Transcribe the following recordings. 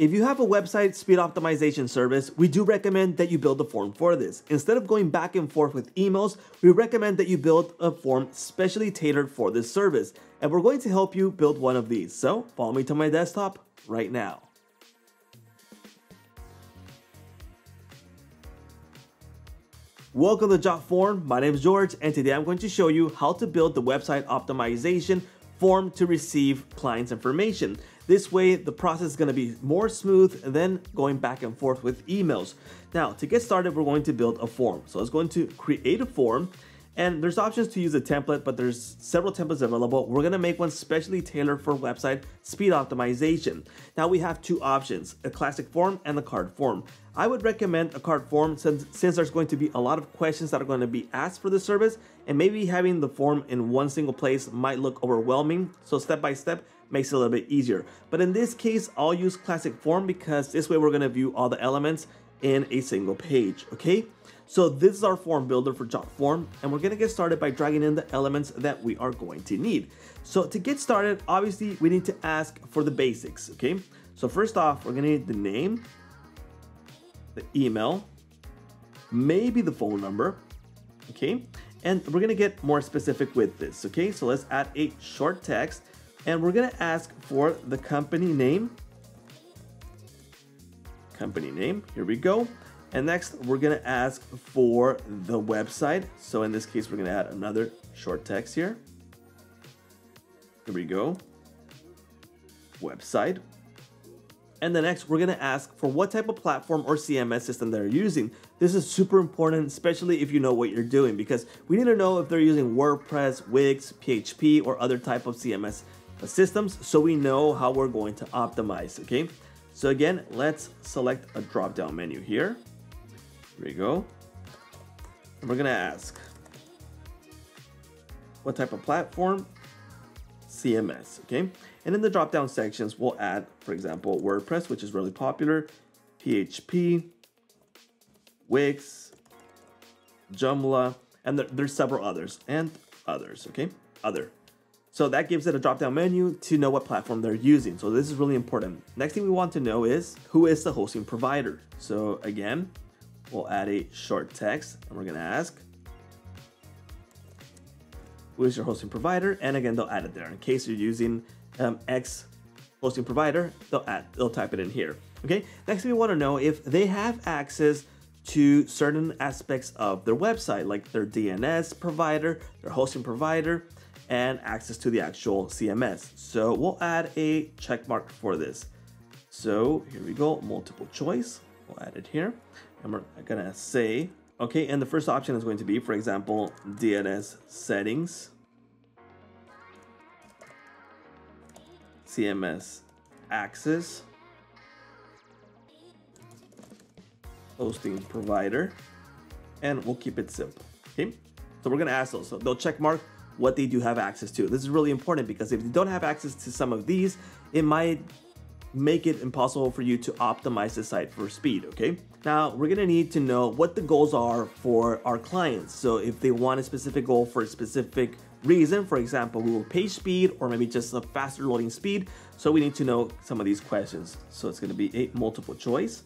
If you have a website speed optimization service, we do recommend that you build a form for this. Instead of going back and forth with emails, we recommend that you build a form specially tailored for this service. And we're going to help you build one of these. So follow me to my desktop right now. Welcome to Jotform. My name is George, and today I'm going to show you how to build the website optimization form to receive clients information. This way, the process is gonna be more smooth than going back and forth with emails. Now, to get started, we're going to build a form. So it's going to create a form and there's options to use a template, but there's several templates available. We're gonna make one specially tailored for website speed optimization. Now we have two options, a classic form and a card form. I would recommend a card form since, since there's going to be a lot of questions that are going to be asked for the service and maybe having the form in one single place might look overwhelming. So step by step makes it a little bit easier. But in this case, I'll use classic form because this way we're going to view all the elements in a single page, okay? So this is our form builder for Jotform, and we're gonna get started by dragging in the elements that we are going to need. So to get started, obviously we need to ask for the basics, okay? So first off, we're gonna need the name, the email, maybe the phone number, okay? And we're gonna get more specific with this, okay? So let's add a short text and we're gonna ask for the company name, company name, here we go. And next we're gonna ask for the website. So in this case, we're gonna add another short text here. Here we go, website. And then next, we're gonna ask for what type of platform or CMS system they're using. This is super important, especially if you know what you're doing, because we need to know if they're using WordPress, Wix, PHP, or other type of CMS systems, so we know how we're going to optimize, okay? So again, let's select a drop-down menu here. Here we go. And we're gonna ask, what type of platform? CMS, okay? And in the drop-down sections, we'll add, for example, WordPress, which is really popular, PHP, Wix, Joomla, and there, there's several others, and others, okay? Other. So that gives it a drop-down menu to know what platform they're using. So this is really important. Next thing we want to know is, who is the hosting provider? So again, we'll add a short text, and we're gonna ask, who is your hosting provider? And again, they'll add it there. In case you're using um, X hosting provider, they'll add, they'll type it in here. Okay. Next, we want to know if they have access to certain aspects of their website, like their DNS provider, their hosting provider, and access to the actual CMS. So we'll add a check mark for this. So here we go, multiple choice. We'll add it here. And we're gonna say Okay, and the first option is going to be, for example, DNS settings, CMS access, hosting provider, and we'll keep it simple. Okay, so we're gonna ask those. So they'll check mark what they do have access to. This is really important because if you don't have access to some of these, it might make it impossible for you to optimize the site for speed, okay? Now, we're gonna need to know what the goals are for our clients. So if they want a specific goal for a specific reason, for example, Google page speed or maybe just a faster loading speed. So we need to know some of these questions. So it's gonna be a multiple choice.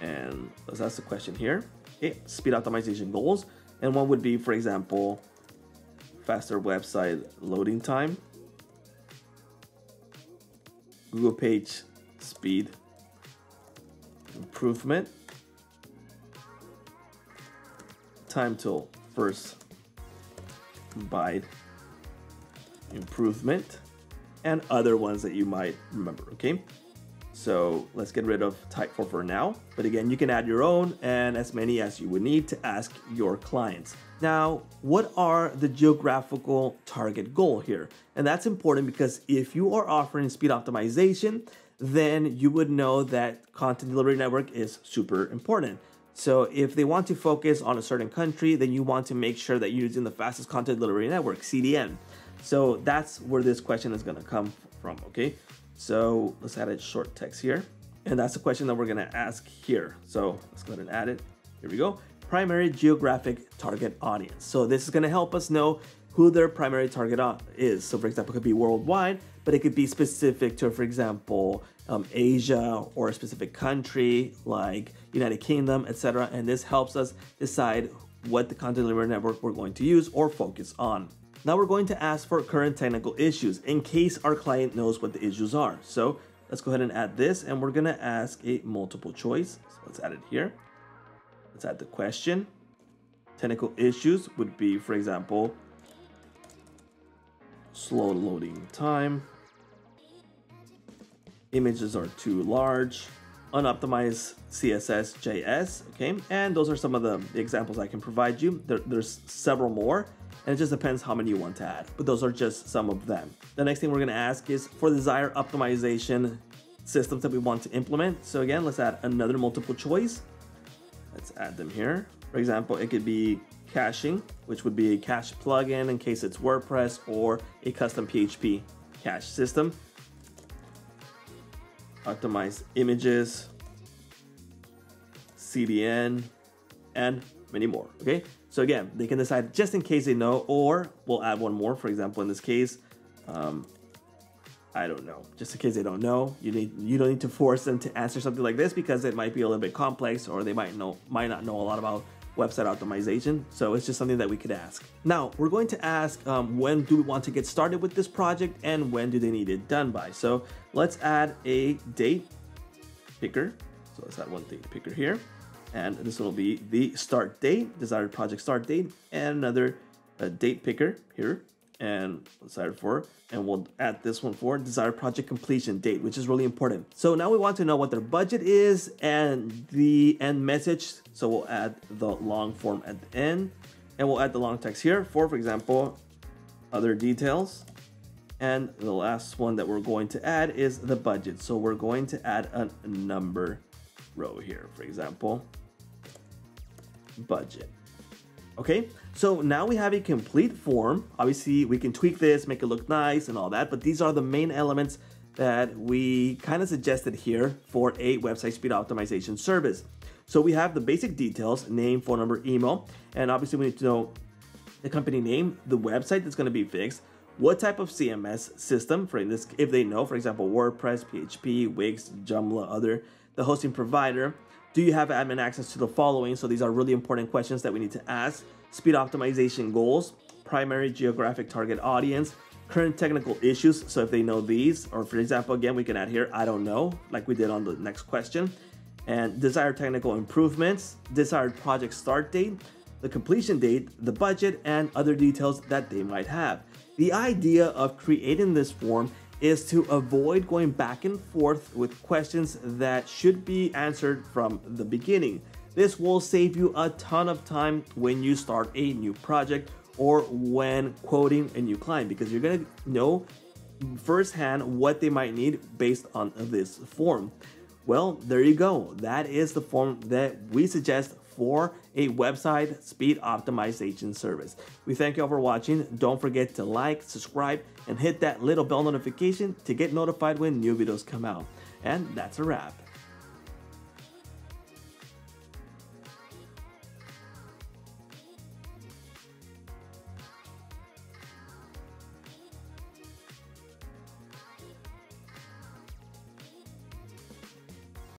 And let's ask the question here. Okay, speed optimization goals. And one would be, for example, faster website loading time. Google page speed improvement, time till first byte improvement, and other ones that you might remember, okay? So let's get rid of type 4 for now. But again, you can add your own and as many as you would need to ask your clients. Now, what are the geographical target goal here? And that's important because if you are offering speed optimization, then you would know that content delivery network is super important. So if they want to focus on a certain country, then you want to make sure that you're using the fastest content delivery network, CDN. So that's where this question is gonna come from, okay? So let's add a short text here. And that's the question that we're gonna ask here. So let's go ahead and add it. Here we go. Primary geographic target audience. So this is gonna help us know who their primary target is. So for example, it could be worldwide, but it could be specific to, for example, um, Asia or a specific country like United Kingdom, etc. And this helps us decide what the content delivery network we're going to use or focus on. Now we're going to ask for current technical issues in case our client knows what the issues are. So let's go ahead and add this and we're gonna ask a multiple choice. So let's add it here. Let's add the question. Technical issues would be, for example, slow loading time. Images are too large. Unoptimized CSS JS, okay? And those are some of the examples I can provide you. There, there's several more, and it just depends how many you want to add, but those are just some of them. The next thing we're gonna ask is for the desired optimization systems that we want to implement. So again, let's add another multiple choice. Let's add them here. For example, it could be caching, which would be a cache plugin in case it's WordPress or a custom PHP cache system. Optimize images, CDN, and many more, okay? So again, they can decide just in case they know, or we'll add one more, for example, in this case, um, I don't know. Just in case they don't know, you need you don't need to force them to answer something like this because it might be a little bit complex or they might know might not know a lot about website optimization. So it's just something that we could ask. Now we're going to ask um, when do we want to get started with this project and when do they need it done by. So let's add a date picker. So let's add one date picker here. And this will be the start date, desired project start date, and another uh, date picker here and desired for, and we'll add this one for desired project completion date, which is really important. So now we want to know what their budget is and the end message. So we'll add the long form at the end and we'll add the long text here for, for example, other details. And the last one that we're going to add is the budget. So we're going to add a number row here, for example, budget. Okay, so now we have a complete form. Obviously, we can tweak this, make it look nice and all that, but these are the main elements that we kind of suggested here for a website speed optimization service. So we have the basic details, name, phone number, email, and obviously we need to know the company name, the website that's gonna be fixed, what type of CMS system, for this, if they know, for example, WordPress, PHP, Wix, Joomla, other, the hosting provider, do you have admin access to the following? So these are really important questions that we need to ask. Speed optimization goals, primary geographic target audience, current technical issues. So if they know these, or for example, again, we can add here, I don't know, like we did on the next question. And desired technical improvements, desired project start date, the completion date, the budget, and other details that they might have. The idea of creating this form is to avoid going back and forth with questions that should be answered from the beginning. This will save you a ton of time when you start a new project or when quoting a new client because you're gonna know firsthand what they might need based on this form. Well, there you go. That is the form that we suggest for a website speed optimization service. We thank you all for watching. Don't forget to like, subscribe, and hit that little bell notification to get notified when new videos come out. And that's a wrap.